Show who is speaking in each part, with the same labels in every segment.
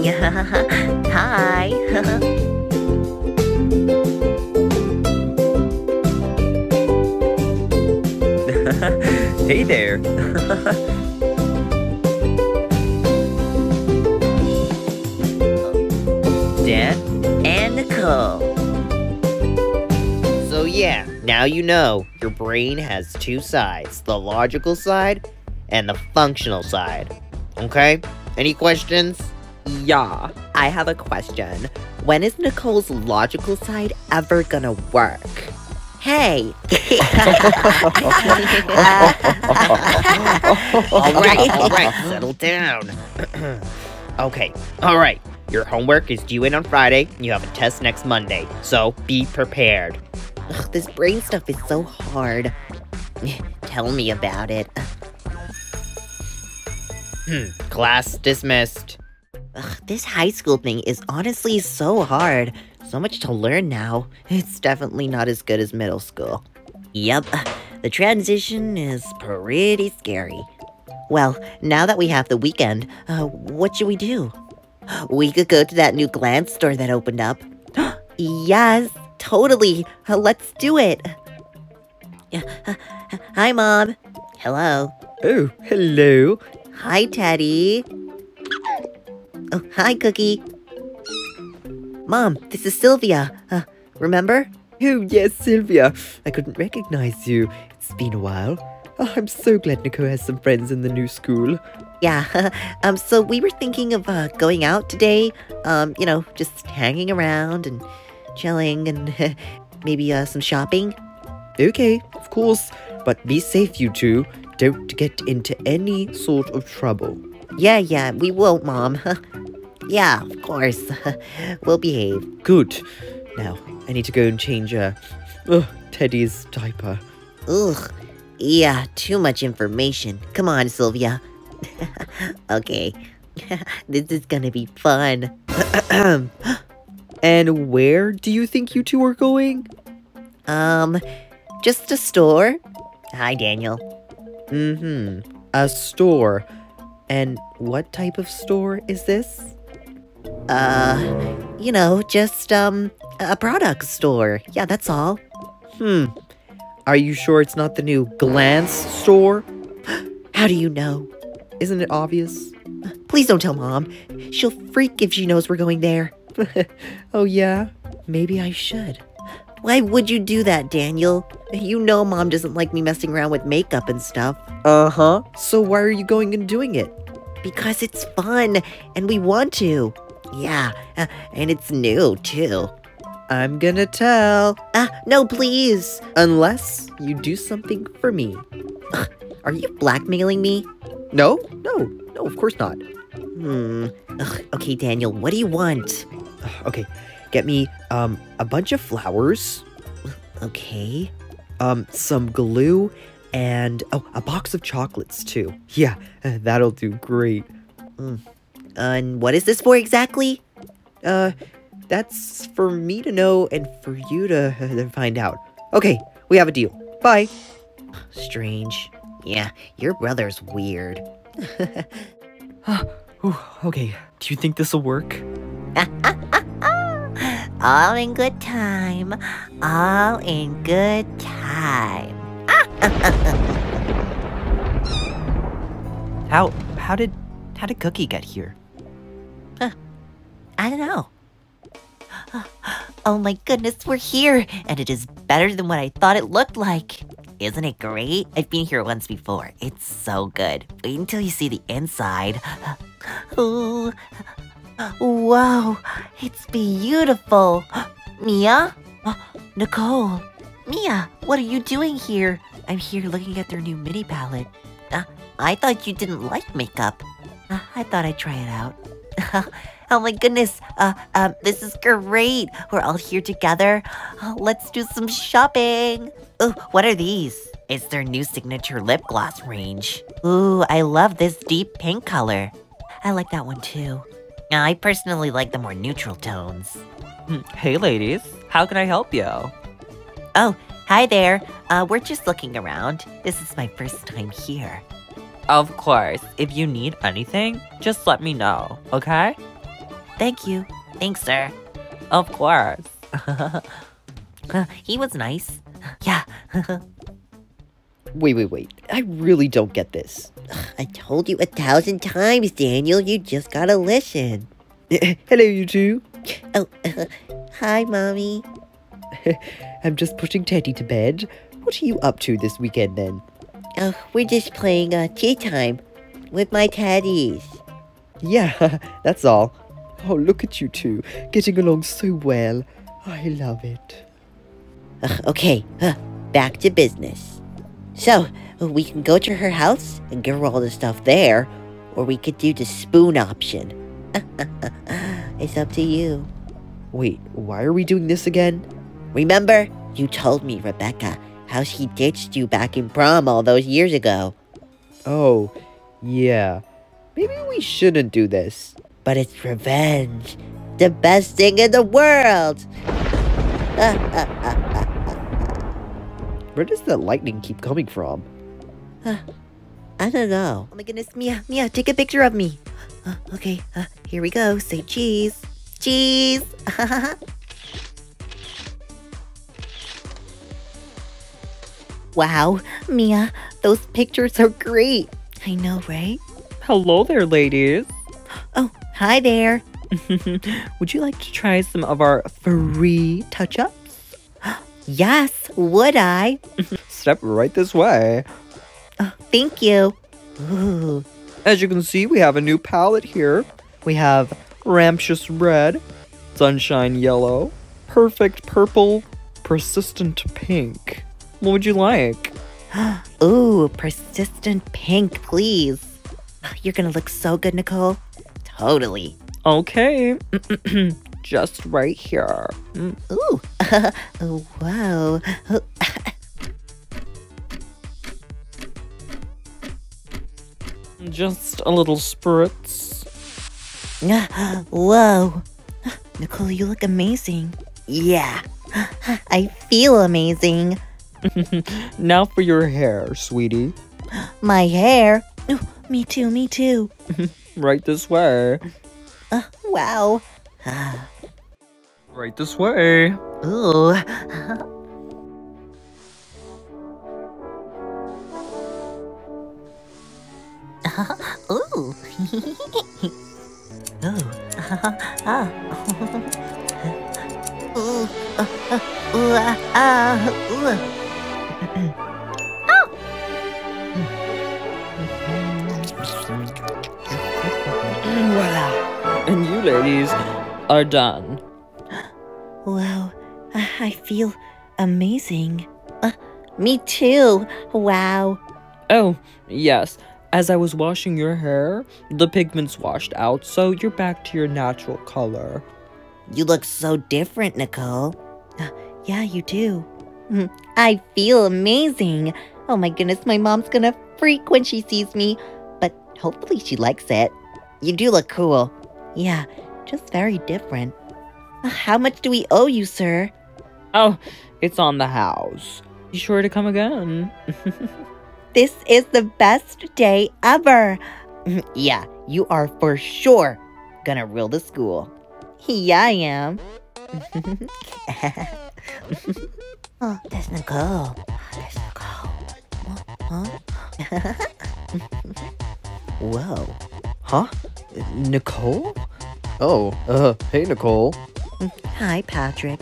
Speaker 1: Hi.
Speaker 2: hey there.
Speaker 1: Dan and Nicole. So, yeah, now you know your brain has two sides the logical side and the functional side. Okay? Any questions?
Speaker 3: Yeah, I have a question. When is Nicole's logical side ever gonna work?
Speaker 1: Hey! all right, all right, settle down. okay, all right. Your homework is due in on Friday. And you have a test next Monday, so be prepared. Ugh, this brain stuff is so hard. Tell me about it. Hmm, class dismissed. Ugh, this high school thing is honestly so hard. So much to learn now. It's definitely not as good as middle school. Yep, the transition is pretty scary. Well, now that we have the weekend, uh, what should we do? We could go to that new GLNCE store that opened up. yes, totally. Uh, let's do it. Hi, Mom. Hello.
Speaker 2: Oh, hello.
Speaker 1: Hi, Teddy. Oh, hi, Cookie. Mom, this is Sylvia. Uh, remember?
Speaker 2: Oh, yes, Sylvia. I couldn't recognize you. It's been a while. Oh, I'm so glad Nico has some friends in the new school.
Speaker 1: Yeah, um, so we were thinking of uh, going out today. Um, you know, just hanging around and chilling and maybe uh, some shopping.
Speaker 2: Okay, of course. But be safe, you two. Don't get into any sort of trouble.
Speaker 1: Yeah, yeah, we won't, Mom. yeah, of course. we'll behave.
Speaker 2: Good. Now, I need to go and change, uh, ugh, Teddy's diaper.
Speaker 1: Ugh. Yeah, too much information. Come on, Sylvia. okay. this is gonna be fun.
Speaker 2: and where do you think you two are going?
Speaker 1: Um, just a store. Hi, Daniel.
Speaker 2: Mm-hmm. A store. And what type of store is this?
Speaker 1: Uh, you know, just, um, a product store. Yeah, that's all.
Speaker 2: Hmm. Are you sure it's not the new GLNCE store?
Speaker 1: How do you know?
Speaker 2: Isn't it obvious?
Speaker 1: Please don't tell Mom. She'll freak if she knows we're going there.
Speaker 2: oh, yeah? Maybe I should.
Speaker 1: Why would you do that, Daniel? You know Mom doesn't like me messing around with makeup and stuff.
Speaker 2: Uh-huh. So why are you going and doing it?
Speaker 1: Because it's fun, and we want to. Yeah, uh, and it's new, too.
Speaker 2: I'm gonna tell.
Speaker 1: Ah, uh, no, please.
Speaker 2: Unless you do something for me.
Speaker 1: Are you blackmailing me?
Speaker 2: No, no, no, of course not.
Speaker 1: Hmm. Ugh, okay, Daniel, what do you want?
Speaker 2: Okay, get me um a bunch of flowers.
Speaker 1: Okay.
Speaker 2: Um, some glue and oh, a box of chocolates too. Yeah, that'll do great.
Speaker 1: Mm. Uh, and what is this for exactly?
Speaker 2: Uh, that's for me to know and for you to, to find out. Okay, we have a deal. Bye.
Speaker 1: Strange. Yeah, your brother's weird.
Speaker 2: okay, do you think this'll work?
Speaker 1: All in good time. All in good time.
Speaker 2: how how did how did Cookie get here?
Speaker 1: Uh, I don't know. Oh my goodness, we're here, and it is better than what I thought it looked like. Isn't it great? I've been here once before. It's so good. Wait until you see the inside. Oh, wow, it's beautiful. Mia? Nicole? Mia, what are you doing here? I'm here looking at their new mini palette. Uh, I thought you didn't like makeup. Uh, I thought I'd try it out. oh my goodness, uh, um, this is great. We're all here together. Uh, let's do some shopping. Oh, what are these? It's their new signature lip gloss range. Ooh, I love this deep pink color. I like that one too. I personally like the more neutral tones.
Speaker 3: Hey ladies, how can I help you?
Speaker 1: Oh, hi there. Uh, we're just looking around. This is my first time here.
Speaker 3: Of course, if you need anything, just let me know, okay?
Speaker 1: Thank you.
Speaker 4: Thanks, sir.
Speaker 1: Of course. he was nice. Yeah.
Speaker 2: Wait, wait, wait. I really don't get this.
Speaker 3: I told you a thousand times, Daniel. You just gotta listen.
Speaker 2: Hello, you two.
Speaker 3: Oh, hi, Mommy.
Speaker 2: I'm just putting Teddy to bed. What are you up to this weekend then?
Speaker 3: Oh, we're just playing uh, tea time with my teddies.
Speaker 2: Yeah, that's all. Oh, look at you two, getting along so well. I love it.
Speaker 3: Ugh, okay, uh, back to business. So, we can go to her house and give her all the stuff there, or we could do the spoon option. it's up to you.
Speaker 2: Wait, why are we doing this again?
Speaker 3: Remember, you told me, Rebecca, how she ditched you back in prom all those years ago.
Speaker 2: Oh, yeah. Maybe we shouldn't do this.
Speaker 3: But it's revenge. The best thing in the world.
Speaker 2: Where does that lightning keep coming from?
Speaker 3: I don't know.
Speaker 1: Oh my goodness, Mia, Mia, take a picture of me. Uh, okay, uh, here we go. Say cheese. Cheese! wow, Mia, those pictures are great. I know, right?
Speaker 5: Hello there, ladies.
Speaker 1: Oh, hi there.
Speaker 5: Would you like to try some of our free touch ups?
Speaker 1: Yes, would I?
Speaker 5: Step right this way.
Speaker 1: Oh, thank you. Ooh,
Speaker 5: As you can see, we have a new palette here. We have Ramcious Red, Sunshine Yellow, Perfect Purple, Persistent Pink. What would you like?
Speaker 1: ooh, persistent pink, please. You're gonna look so good, Nicole. Totally.
Speaker 5: Okay. Just right here. Mm,
Speaker 1: Ooh, oh, wow.
Speaker 5: Just a little spritz.
Speaker 1: Whoa. Nicole, you look amazing. Yeah, I feel amazing.
Speaker 5: Now for your hair, sweetie.
Speaker 1: My hair. Ooh, me too, me too.
Speaker 5: Right this way.
Speaker 1: Wow.
Speaker 5: Right this way.
Speaker 1: Ooh. Ooh. Ooh. Ah. Ooh. Uh, uh, ooh. Ah. ah, Ooh.
Speaker 5: Voila. And you ladies are done.
Speaker 1: I feel amazing. Uh, me too. Wow.
Speaker 5: Oh, yes. As I was washing your hair, the pigments washed out, so you're back to your natural color.
Speaker 3: You look so different, Nicole.
Speaker 1: Yeah, you do. Mm, I feel amazing. Oh my goodness, my mom's gonna freak when she sees me, but hopefully she likes it.
Speaker 3: You do look cool.
Speaker 1: Yeah, just very different. Uh, How much do we owe you, sir?
Speaker 5: Oh, it's on the house. Be sure to come again.
Speaker 1: This is the best day ever.
Speaker 3: Yeah, you are for sure gonna rule the school.
Speaker 1: Yeah, I am.
Speaker 3: Oh, that's Nicole. That's Nicole. Huh?
Speaker 2: Whoa. Huh? Nicole? Oh, uh, hey, Nicole.
Speaker 1: Hi, Patrick.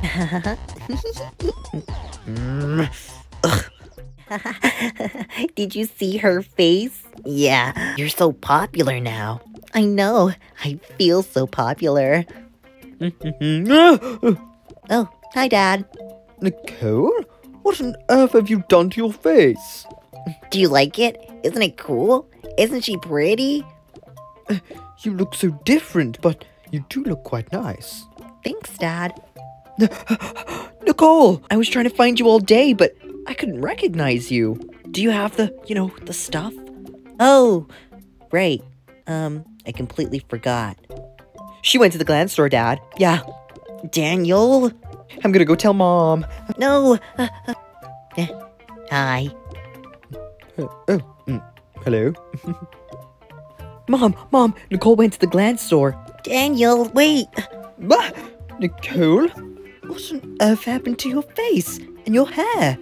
Speaker 1: Did you see her face?
Speaker 3: Yeah, you're so popular now.
Speaker 1: I know. I feel so popular. Oh, hi, Dad.
Speaker 2: Nicole? What on earth have you done to your face?
Speaker 3: Do you like it? Isn't it cool? Isn't she pretty?
Speaker 2: Uh, you look so different, but you do look quite nice.
Speaker 1: Thanks, Dad.
Speaker 2: Nicole, I was trying to find you all day, but I couldn't recognize you. Do you have the, you know, the stuff?
Speaker 3: Oh, right. Um, I completely forgot.
Speaker 2: She went to the gland store, Dad. Yeah,
Speaker 3: Daniel?
Speaker 2: I'm gonna go tell Mom.
Speaker 3: No. Uh, uh, eh, Hi.
Speaker 2: Oh, mm, hello? Mom, Mom, Nicole went to the gland store.
Speaker 1: Daniel, wait.
Speaker 2: Bah! Nicole? What on earth happened to your face and your hair?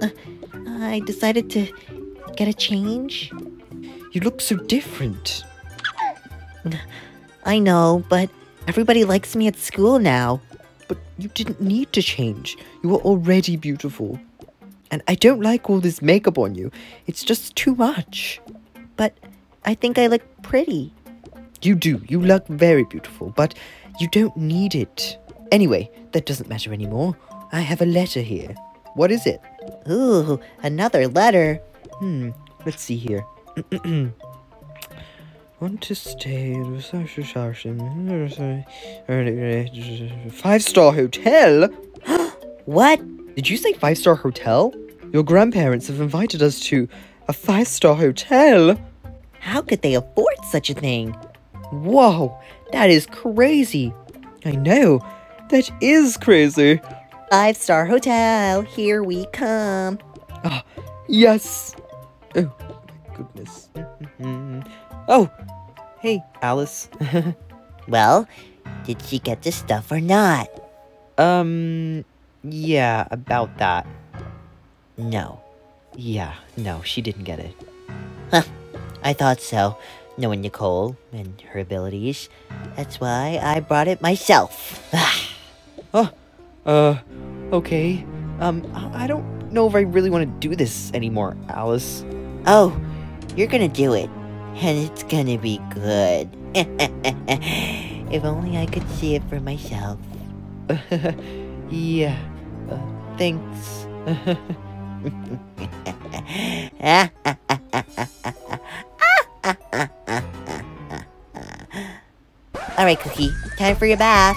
Speaker 1: Uh, I decided to get a change.
Speaker 2: You look so different.
Speaker 1: I know, but everybody likes me at school now.
Speaker 2: But you didn't need to change. You were already beautiful. And I don't like all this makeup on you. It's just too much.
Speaker 1: But I think I look pretty.
Speaker 2: You do. You look very beautiful, but you don't need it. Anyway, that doesn't matter anymore. I have a letter here. What is it?
Speaker 1: Ooh, another letter.
Speaker 2: Hmm, let's see here. Want to stay in five star hotel?
Speaker 1: What?
Speaker 2: Did you say five star hotel? Your grandparents have invited us to a five star hotel.
Speaker 1: How could they afford such a thing?
Speaker 2: Whoa, that is crazy. I know, that is crazy.
Speaker 1: Five star hotel, here we come.
Speaker 2: Ah, yes. Oh, my goodness. oh, hey, Alice.
Speaker 1: Well, did she get the stuff or not?
Speaker 2: um, yeah, about that.
Speaker 1: No.
Speaker 2: Yeah, no, she didn't get it.
Speaker 1: Huh, I thought so. Knowing Nicole and her abilities. That's why I brought it myself.
Speaker 2: Uh, okay. Um, I don't know if I really want to do this anymore, Alice.
Speaker 1: oh, you're gonna do it. And it's gonna be good. if only I could see it for myself.
Speaker 2: yeah, uh, thanks.
Speaker 1: Alright, Cookie. Time for your bath.